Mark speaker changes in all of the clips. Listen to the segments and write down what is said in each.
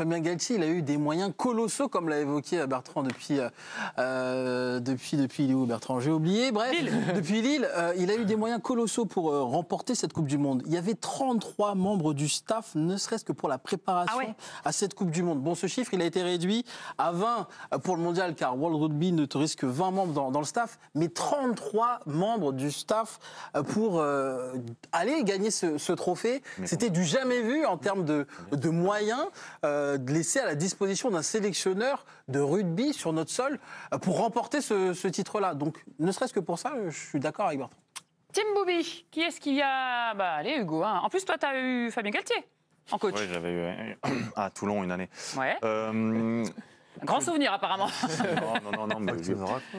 Speaker 1: Fabien Galtier, il a eu des moyens colossaux, comme l'a évoqué Bertrand depuis, euh, depuis, depuis il est où Bertrand J'ai oublié. Bref, depuis Lille, euh, il a eu des moyens colossaux pour euh, remporter cette Coupe du Monde. Il y avait 33 membres du staff, ne serait-ce que pour la préparation
Speaker 2: Ah ouais.
Speaker 1: à cette Coupe du Monde. Bon, ce chiffre, il a été réduit à 20 pour le mondial, car World Rugby n'autorise que 20 membres dans, dans le staff, mais 33 membres du staff euh, pour euh, aller gagner ce, ce trophée. C'était du jamais vu en termes de, de moyens euh, de laisser à la disposition d'un sélectionneur de rugby sur notre sol euh, pour remporter ce, ce titre-là. Donc, ne serait-ce que pour ça, je suis d'accord avec Bertrand.
Speaker 2: Tim Boubi, qui est-ce qui a. Bah, allez, Hugo. hein. En plus, toi, tu as eu Fabien Galtier en coach.
Speaker 3: Oui, j'avais eu euh, à Toulon une année.
Speaker 2: Ouais.
Speaker 3: Euh,
Speaker 2: Un grand souvenir, apparemment.
Speaker 3: non, non, non, non, mais,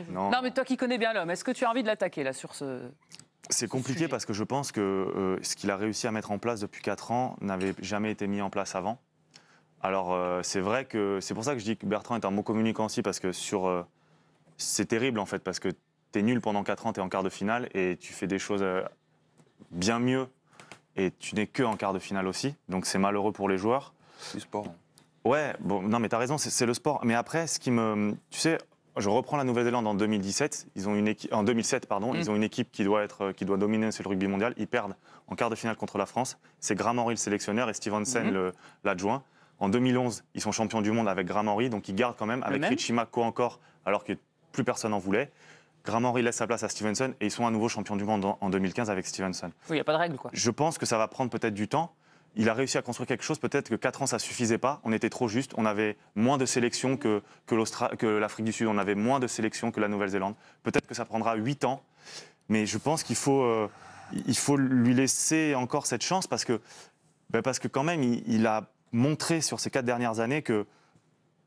Speaker 3: non.
Speaker 2: non, mais toi qui connais bien l'homme, est-ce que tu as envie de l'attaquer, là, sur ce.
Speaker 3: C'est compliqué
Speaker 2: sujet?
Speaker 3: parce que je pense que euh, ce qu'il a réussi à mettre en place depuis 4 ans n'avait jamais été mis en place avant. Alors euh, c'est vrai que c'est pour ça que je dis que Bertrand est un bon communicant aussi parce que sur euh, c'est terrible en fait parce que tu es nul pendant 4 ans, tu es en quart de finale et tu fais des choses euh, bien mieux et tu n'es que en quart de finale aussi. Donc c'est malheureux pour les joueurs.
Speaker 4: Du sport.
Speaker 3: Ouais, bon, non, mais t'as raison, c'est c'est le sport. Mais après, ce qui me. Tu sais, je reprends la Nouvelle-Zélande en 2017. Ils ont une équipe, en 2007, pardon.
Speaker 2: Mm.
Speaker 3: Ils ont une équipe qui doit, être, qui doit dominer sur le rugby mondial. Ils perdent en quart de finale contre la France. C'est Graham Henry le sélectionneur et Stevenson le- l'adjoint. En 2011, ils sont champions du monde avec Graham Henry, donc ils gardent quand même, avec
Speaker 2: même
Speaker 3: Richie Mako encore, alors que plus personne n'en voulait. Graham Henry laisse sa place à Stevenson et ils sont à nouveau champions du monde en, en 2015 avec Stevenson.
Speaker 2: Oui, il n'y a pas de règle, quoi.
Speaker 3: Je pense que ça va prendre peut-être du temps. Il a réussi à construire quelque chose. Peut-être que 4 ans, ça suffisait pas. On était trop juste. On avait moins de sélections que, l'Afrique du Sud. On avait moins de sélections que la Nouvelle-Zélande. Peut-être que ça prendra 8 ans. Mais je pense qu'il faut, euh, il faut lui laisser encore cette chance parce que, ben parce que quand même, il, il a montré sur ces 4 dernières années que,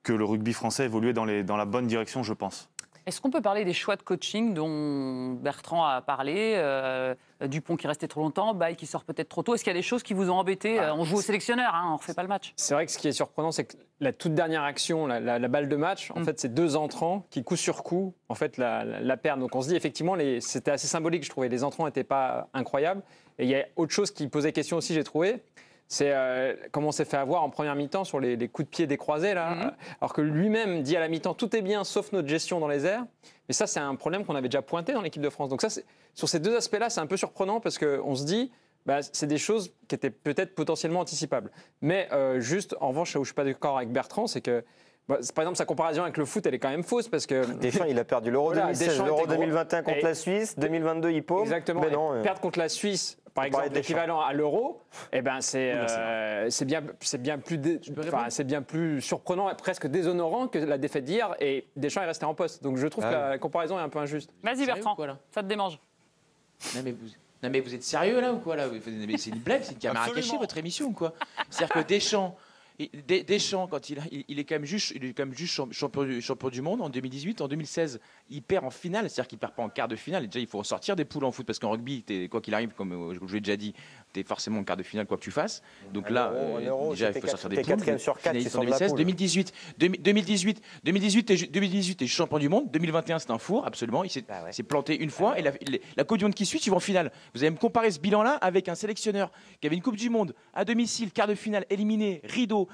Speaker 3: que le rugby français évoluait dans, les, dans la bonne direction, je pense.
Speaker 2: Est-ce qu'on peut parler des choix de coaching dont Bertrand a parlé euh, Dupont qui restait trop longtemps, Baye qui sort peut-être trop tôt? Est-ce qu'il y a des choses qui vous ont embêté?
Speaker 5: Ah.
Speaker 2: Euh, On joue au sélectionneur, hein, on ne refait pas le match.
Speaker 5: C'est vrai que ce qui est surprenant, c'est que la toute dernière action, la, la- la balle de match, en
Speaker 2: Mm.
Speaker 5: fait, c'est deux entrants qui, coup sur coup, en fait, la, la- la perdent. Donc on se dit, effectivement, les- c'était assez symbolique, je trouvais. Les entrants n'étaient pas incroyables. Et il y a autre chose qui posait question aussi, j'ai trouvé. C'est euh, comment on s'est fait avoir en première mi-temps sur les, les coups de pied décroisés, là.
Speaker 2: Mhm.
Speaker 5: Alors que lui-même dit à la mi-temps, tout est bien sauf notre gestion dans les airs. Mais ça, c'est un problème qu'on avait déjà pointé dans l'équipe de France. Donc ça, sur ces deux aspects-là, c'est un peu surprenant parce qu'on se dit, bah, c'est des choses qui étaient peut-être potentiellement anticipables. Mais euh, juste, en revanche, là où je suis pas d'accord avec Bertrand, c'est que, bah, par exemple, sa comparaison avec le foot, elle est quand même fausse parce que
Speaker 6: Deschamps, il a perdu l'Euro
Speaker 5: Voilà,
Speaker 6: 2016,
Speaker 5: Deschamps
Speaker 6: l'Euro
Speaker 5: était gros.
Speaker 6: 2021 contre
Speaker 5: Et-
Speaker 6: la Suisse, 2022 il paume.
Speaker 5: Exactement.
Speaker 6: Mais non, euh,
Speaker 5: perdre contre la Suisse, par exemple, l'équivalent à l'euro, eh ben c'est
Speaker 3: c'est
Speaker 5: euh, bien, c'est bien plus, dé- enfin, bien plus surprenant et presque déshonorant que la défaite d'hier. Et Deschamps est resté en poste. Donc je trouve
Speaker 6: Ah
Speaker 5: que
Speaker 6: oui.
Speaker 5: la comparaison est un peu injuste.
Speaker 2: Vas-y, Bertrand,
Speaker 7: ou quoi, là
Speaker 2: ça te démange.
Speaker 7: Non mais, vous, non mais vous êtes sérieux là ou quoi là? C'est une blague, c'est une caméra
Speaker 1: Absolument.
Speaker 7: cachée votre émission ou quoi? C'est-à-dire que Deschamps, Deschamps quand il, est quand même juste, il est quand même champion du, monde en 2018, en 2016, il perd en finale, c'est-à-dire qu'il perd pas en quart de finale. Déjà il faut ressortir des poules en foot parce qu'en rugby, quoi qu'il arrive, comme euh, je vous l'ai déjà dit, tu es forcément en quart de finale quoi que tu fasses. Donc
Speaker 6: Un
Speaker 7: là,
Speaker 6: euro,
Speaker 7: euh,
Speaker 6: euro,
Speaker 7: déjà il faut sortir des poules.
Speaker 6: quatrième sur quatre,
Speaker 7: Finaliste
Speaker 6: tu
Speaker 7: en
Speaker 6: sors de la
Speaker 7: 2016,
Speaker 6: poule.
Speaker 7: 2018, 2000 2018, 2018, t'es ju- 2018, t'es champion du monde. 2021, c'est un four, absolument. Il s'est
Speaker 6: Bah ouais.
Speaker 7: planté une fois. Et la, la- la Coupe du Monde qui suit, tu vas en finale. Vous allez me comparer ce bilan-là avec un sélectionneur qui avait une Coupe du Monde à domicile, quart de finale, éliminé, rideau.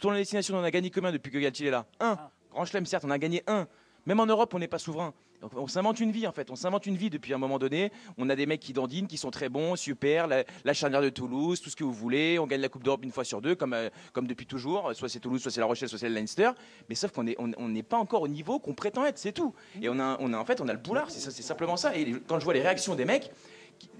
Speaker 7: Tournoi de destination, on en a gagné combien depuis que Galtier est là? Un. Grand chelem, certes, on a gagné un. Même en Europe, on n'est pas souverain. On s'invente une vie en fait, on s'invente une vie depuis un moment donné. On a des mecs qui dandinent, qui sont très bons, super, la, la charnière de Toulouse, tout ce que vous voulez. On gagne la Coupe d'Europe une fois sur deux, comme, euh, comme depuis toujours. Soit c'est Toulouse, soit c'est La Rochelle, soit c'est le Leinster. Mais sauf qu'on n'est on, pas encore au niveau qu'on prétend être, c'est tout. Et on a, on a en fait, on a le boulard, c'est simplement ça. Et quand je vois les réactions des mecs,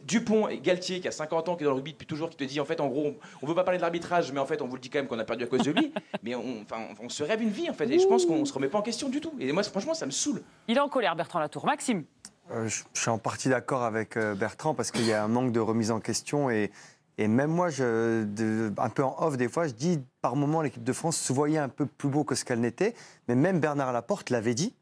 Speaker 7: Dupont et Galtier, qui a 50 ans, qui est dans le rugby depuis toujours, qui te dit en fait, en gros, on, on veut pas parler de l'arbitrage, mais en fait, on vous le dit quand même qu'on a perdu à cause de lui. mais on, enfin, on, on se rêve une vie en fait, et je pense qu'on se remet pas en question du tout. Et moi, franchement, ça me saoule.
Speaker 2: Il est en colère, Bertrand Latour. Maxime,
Speaker 6: Euh, je, je suis en partie d'accord avec euh, Bertrand parce qu'il y a un manque de remise en question et, et même moi, je, de- un peu en off des fois, je dis par moment l'équipe de France se voyait un peu plus beau que ce qu'elle n'était, mais même Bernard Laporte l'avait dit.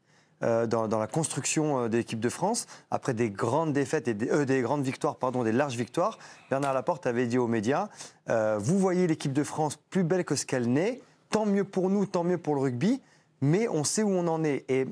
Speaker 6: Euh, dans, la construction euh, de l'équipe de France, après des grandes défaites et des, euh, des grandes victoires, pardon, des larges victoires, Bernard Laporte avait dit aux médias Vous voyez l'équipe de France plus belle que ce qu'elle n'est, tant mieux pour nous, tant mieux pour le rugby, mais on sait où on en est. Et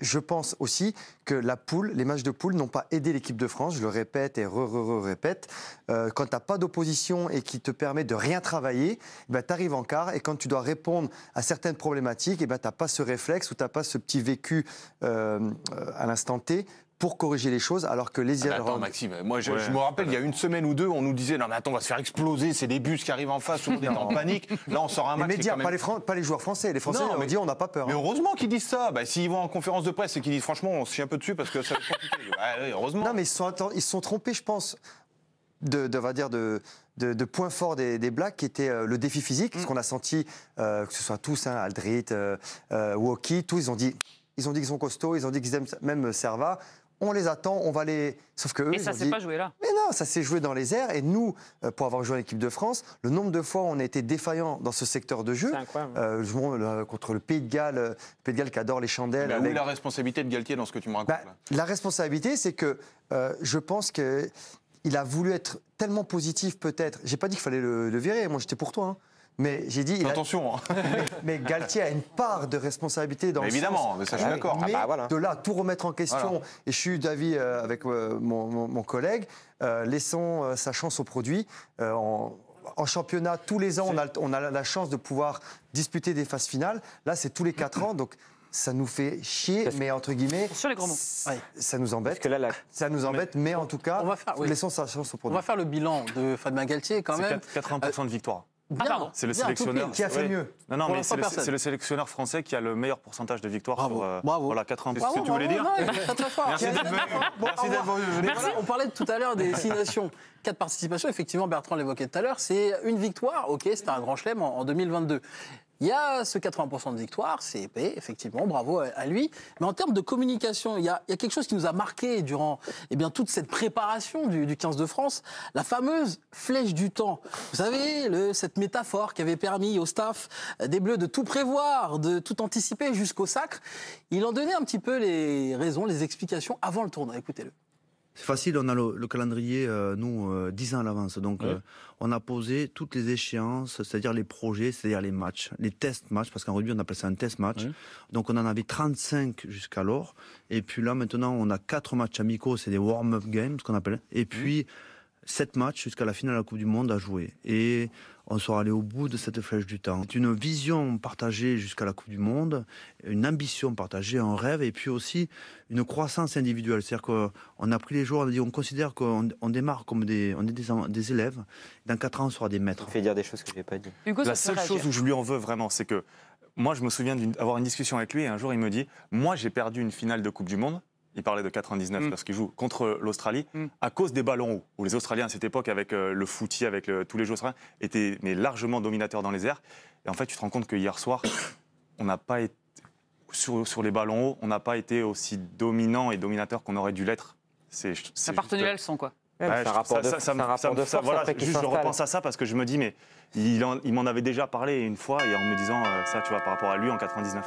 Speaker 6: je pense aussi que la poule, les matchs de poule n'ont pas aidé l'équipe de France. Je le répète et re-re-répète. Euh, quand tu n'as pas d'opposition et qui te permet de rien travailler, eh ben, tu arrives en quart et quand tu dois répondre à certaines problématiques, eh ben, tu n'as pas ce réflexe ou tu n'as pas ce petit vécu euh, euh, à l'instant T pour corriger les choses, alors que les
Speaker 4: Ah, mais attends, Maxime, moi je,
Speaker 3: Ouais.
Speaker 4: je me rappelle, il y a une semaine ou deux, on nous disait non mais attends, on va se faire exploser, c'est des bus qui arrivent en face, monde est en panique. Là, on sort un
Speaker 6: les
Speaker 4: match. qui est
Speaker 6: médias,
Speaker 4: quand même-
Speaker 6: pas, les Fran- pas les joueurs français. Les Français
Speaker 4: Non,
Speaker 6: ont
Speaker 4: mais-
Speaker 6: dit on n'a pas peur.
Speaker 4: Mais
Speaker 6: hein.
Speaker 4: heureusement qu'ils disent ça. Bah, S'ils vont en conférence de presse et qu'ils disent franchement, on se chie un peu dessus parce que ça va être compliqué. Ouais, heureusement.
Speaker 6: Non, mais ils se sont, ils sont trompés, je pense, de, de, on va dire de, de, de points forts des, des Blacks, qui était euh, le défi physique,
Speaker 4: Mm.
Speaker 6: ce qu'on a senti, euh, que ce soit tous, hein, Aldrit, euh, euh, Woki, tous, ils ont dit, ils ont dit qu'ils sont costauds, ils ont dit qu'ils aiment même Serva. On les attend, on va les. Sauf que eux,
Speaker 2: Et
Speaker 6: ils
Speaker 2: ça s'est
Speaker 6: dit,
Speaker 2: pas joué là.
Speaker 6: mais non, ça s'est joué dans les airs. Et nous, euh, pour avoir joué en équipe de France, le nombre de fois où on a été défaillants dans ce secteur de jeu,
Speaker 5: C'est incroyable.
Speaker 6: euh, contre le Pays de Galles, euh, le Pays de Galles qui adore les chandelles.
Speaker 4: Mais où est la responsabilité de Galtier dans ce que tu me racontes
Speaker 6: bah,
Speaker 4: là?
Speaker 6: la responsabilité, c'est que euh, je pense que il a voulu être tellement positif, peut-être. J'ai pas dit qu'il fallait le, le virer. Moi, j'étais pour toi. hein. Mais j'ai dit. a-
Speaker 4: Attention, hein.
Speaker 6: mais Galtier a une part de responsabilité dans
Speaker 4: Mais
Speaker 6: le
Speaker 4: évidemment,
Speaker 6: sens-
Speaker 4: mais ça, je suis
Speaker 6: Ouais,
Speaker 4: d'accord.
Speaker 6: Mais
Speaker 5: Ah bah voilà.
Speaker 6: de là, tout remettre en question,
Speaker 4: Voilà.
Speaker 6: et je suis d'avis euh, avec euh, mon, mon- mon collègue, euh, laissons euh, sa chance au produit. Euh, en, en championnat, tous les ans, on a, on la chance de pouvoir disputer des phases finales. Là, c'est tous les quatre ans, donc ça nous fait chier,
Speaker 5: Parce-
Speaker 6: mais entre guillemets,
Speaker 2: Sur les gros mots.
Speaker 6: ça nous
Speaker 5: Parce
Speaker 6: embête.
Speaker 5: que là, la-
Speaker 6: Ça nous embête, mais, en tout cas,
Speaker 1: on va faire- oui.
Speaker 6: laissons sa chance au
Speaker 1: On
Speaker 6: produit.
Speaker 1: va faire le bilan de Fabien Galtier quand même.
Speaker 3: 80% de victoire.
Speaker 1: Bien,
Speaker 2: pardon.
Speaker 3: C'est le
Speaker 1: bien,
Speaker 3: sélectionneur.
Speaker 6: Qui a fait mieux
Speaker 3: Non, non,
Speaker 1: Pour
Speaker 3: mais c'est le,
Speaker 1: personne.
Speaker 3: c'est le sélectionneur français qui a le meilleur pourcentage de victoire
Speaker 1: Bravo,
Speaker 3: sur. euh,
Speaker 1: bravo.
Speaker 3: Voilà, 80%.
Speaker 1: Bravo,
Speaker 3: C'est ce que tu voulais dire. Merci d'être venu.
Speaker 1: On parlait tout à l'heure des six nations. Quatre participations, effectivement, Bertrand l'évoquait tout à l'heure, c'est une victoire, ok, c'était un grand chelem en 2022. Il y a ce 80% de victoire, c'est épais, effectivement, bravo à, lui. Mais en termes de communication, il y, a, il y a quelque chose qui nous a marqué durant eh bien, toute cette préparation du, du 15 de France, la fameuse flèche du temps. Vous savez, le- cette métaphore qui avait permis au staff des Bleus de tout prévoir, de tout anticiper jusqu'au sacre. Il en donnait un petit peu les raisons, les explications avant le tournoi. Écoutez-le.
Speaker 8: C'est facile, on a le, le calendrier, euh, nous, euh, 10 ans à l'avance. Donc, euh, on a posé toutes les échéances, c'est-à-dire les projets, c'est-à-dire les matchs, les test matchs, parce qu'en rugby, on appelle ça un test match. Donc, on en avait 35 jusqu'alors. Et puis là, maintenant, on a 4 matchs amicaux, c'est des warm-up games, ce qu'on appelle. Et puis, 7 matchs jusqu'à la finale de la Coupe du Monde à jouer. Et on sera allé au bout de cette flèche du temps. C'est une vision partagée jusqu'à la Coupe du Monde, une ambition partagée, un rêve, et puis aussi une croissance individuelle. C'est-à-dire qu'on a pris les joueurs, on a dit, on considère qu'on on démarre comme des, on est des, élèves. Dans 4 ans, on sera des maîtres.
Speaker 5: fait dire des choses que je n'ai pas dit.
Speaker 2: Hugo,
Speaker 3: La seule chose où je lui en veux vraiment, c'est que moi, je me souviens d'avoir une discussion avec lui et un jour, il me dit Moi, j'ai perdu une finale de Coupe du Monde. Il parlait de 99
Speaker 2: Mm.
Speaker 3: parce qu'il joue contre l'Australie
Speaker 2: Mm.
Speaker 3: à cause des ballons hauts. Où les Australiens, à cette époque, avec euh, le footy, avec le- tous les joueurs australiens, étaient mais largement dominateurs dans les airs. Et en fait, tu te rends compte que hier soir, on n'a pas été. Sur, sur les ballons hauts, on n'a pas été aussi dominant et dominateur qu'on aurait dû l'être. C'est,
Speaker 2: Ça retenu
Speaker 3: juste-
Speaker 2: la leçon, quoi.
Speaker 5: Rapport de,
Speaker 3: ça- ça-
Speaker 5: c'est un
Speaker 3: ça-
Speaker 5: rapport
Speaker 3: ça-
Speaker 5: de
Speaker 3: ça-
Speaker 5: force
Speaker 3: voilà,
Speaker 5: après qui
Speaker 3: juste je repense à ça parce que je me dis, mais il m'en avait déjà parlé une fois et en me disant euh, ça, tu vois, par rapport à lui en 99.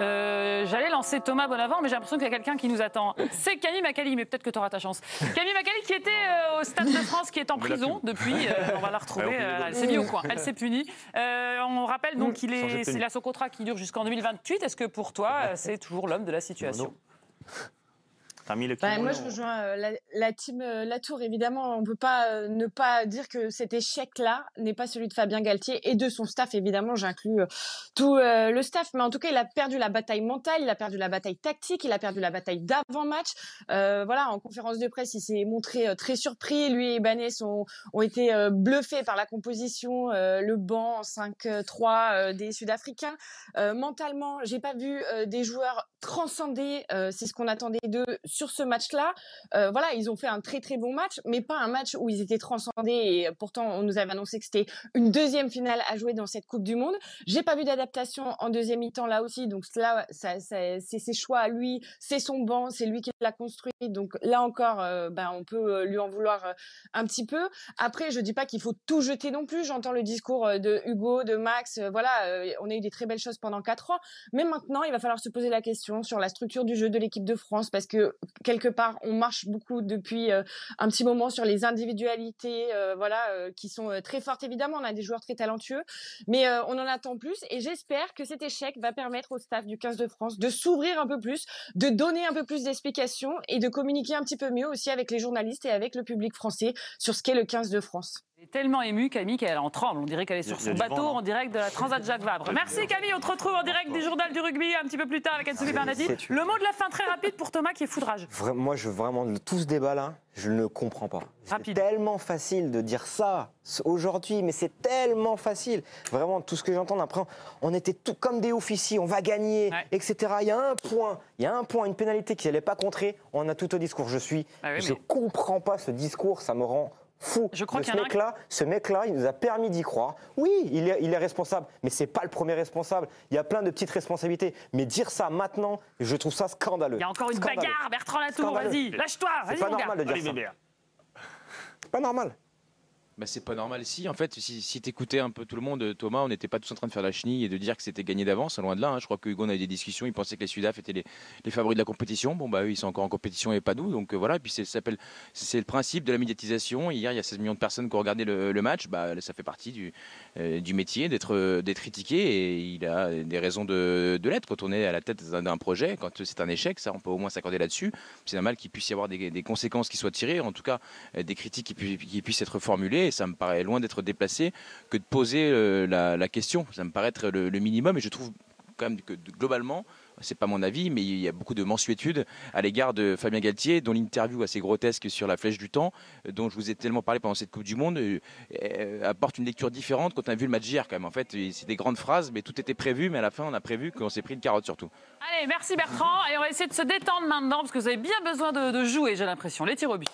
Speaker 2: Euh, J'allais lancer Thomas Bonavent, mais j'ai l'impression qu'il y a quelqu'un qui nous attend. C'est Camille Macali, mais peut-être que tu auras ta chance. Camille Macali qui était euh, au Stade de France, qui est en prison depuis. euh, on va la retrouver. Elle s'est mise au coin, elle s'est punie. On rappelle donc qu'il
Speaker 3: Changer de
Speaker 2: est, c'est là son contrat qui dure jusqu'en 2028. Est-ce que pour toi, c'est toujours l'homme de la situation?
Speaker 3: Le
Speaker 9: Bah, moi, je rejoins euh, la, la team euh, Latour. Évidemment, on peut pas euh, ne pas dire que cet échec-là n'est pas celui de Fabien Galtier et de son staff. Évidemment, j'inclus euh, tout le staff. Mais en tout cas, il a perdu la bataille mentale, il a perdu la bataille tactique, il a perdu la bataille d'avant-match. Voilà, en conférence de presse, il s'est montré très surpris. Lui et Ibanez ont, ont été bluffés par la composition, le banc en 5-3 euh, des Sud-Africains. Mentalement, j'ai pas vu des joueurs transcender. c'est ce qu'on attendait d'eux sur ce match-là. Euh, voilà, ils ont fait un très très bon match, mais pas un match où ils étaient transcendés. Et pourtant, on nous avait annoncé que c'était une deuxième finale à jouer dans cette Coupe du Monde. J'ai pas vu d'adaptation en deuxième mi-temps là aussi. Donc là, c'est ses choix à lui, c'est son banc, c'est lui qui l'a construit. Donc là encore, euh, ben, on peut euh, lui en vouloir euh, un petit peu. Après, je dis pas qu'il faut tout jeter non plus. J'entends le discours de Hugo, de Max. voilà, on a eu des très belles choses pendant quatre ans. Mais maintenant, il va falloir se poser la question sur la structure du jeu de l'équipe de France parce que quelque part, on marche beaucoup depuis euh, un petit moment sur les individualités, euh, voilà, euh, qui sont très fortes. Évidemment, on a des joueurs très talentueux, mais on en attend plus. Et j'espère que cet échec va permettre au staff du 15 de France de s'ouvrir un peu plus, de donner un peu plus d'explications et de communiquer un petit peu mieux aussi avec les journalistes et avec le public français sur ce qu'est le 15 de France.
Speaker 2: Est tellement émue, Camille, qu'elle en tremble. On dirait qu'elle est sur son bateau
Speaker 3: vent, là.
Speaker 2: en direct de la Transat Jacques Vabre. Merci Camille, on te retrouve en direct du journal du rugby un petit peu plus tard avec Anne-Sophie Bernati.
Speaker 10: c'est-
Speaker 2: Le mot de la fin très rapide pour Thomas qui est foudrage.
Speaker 10: Moi, je vraiment tout ce débat-là, je ne comprends pas. C'est tellement facile de dire ça aujourd'hui, mais c'est tellement facile. Vraiment, tout ce que j'entends après, on était tout comme des ouf ici, on va gagner,
Speaker 2: Ouais.
Speaker 10: etc. Il y a un point, il y a un point, une pénalité qui n'allait pas contrer. On a tout au discours. Je suis,
Speaker 2: Ah oui,
Speaker 10: je
Speaker 2: mais-
Speaker 10: comprends pas ce discours, ça me rend fou.
Speaker 2: Je crois
Speaker 10: ce
Speaker 2: y en a un qui-
Speaker 10: mec-là, ce mec-là, il nous a permis d'y croire. Oui, il est, il est responsable, mais c'est pas le premier responsable. Il y a plein de petites responsabilités. Mais dire ça maintenant, je trouve ça scandaleux.
Speaker 2: Il y a encore une
Speaker 10: Scandaleux.
Speaker 2: bagarre, Bertrand Latour,
Speaker 10: Scandaleux.
Speaker 2: vas-y, lâche-toi,
Speaker 10: C'est
Speaker 2: vas-y
Speaker 10: pas
Speaker 2: mon gars.
Speaker 10: normal de dire ça. C'est pas normal.
Speaker 7: Bah, c'est pas normal. Si, en fait, si, si t'écoutais un peu tout le monde, Thomas, on n'était pas tous en train de faire la chenille et de dire que c'était gagné d'avance, loin de là. hein. Je crois que Hugo, on a eu des discussions, il pensait que les Sudaf étaient les, favoris de la compétition. Bon, bah eux, ils sont encore en compétition et pas nous. Donc euh, voilà, et puis c'est, le principe de la médiatisation. Hier, il y a 16 millions de personnes qui ont regardé le, match. Bah, ça fait partie du, euh, métier d'être, euh, d'être critiqué et il a des raisons de, l'être quand on est à la tête d'un, projet, quand c'est un échec, ça, on peut au moins s'accorder là-dessus. C'est normal qu'il puisse y avoir des, conséquences qui soient tirées, en tout cas des critiques qui puissent être formulées. Et ça me paraît loin d'être déplacé que de poser euh, la, question. Ça me paraît être le, minimum et je trouve quand même que globalement, c'est pas mon avis, mais il y a beaucoup de mensuétude à l'égard de Fabien Galtier, dont l'interview assez grotesque sur la flèche du temps, euh, dont je vous ai tellement parlé pendant cette Coupe du Monde, euh, apporte une lecture différente quand on a vu le match d'hier quand même. En fait, c'est des grandes phrases, mais tout était prévu, mais à la fin, on a prévu qu'on s'est pris une carotte surtout.
Speaker 2: Allez, merci Bertrand. Et on va essayer de se détendre maintenant parce que vous avez bien besoin de, de jouer, j'ai l'impression. Les tirs au but.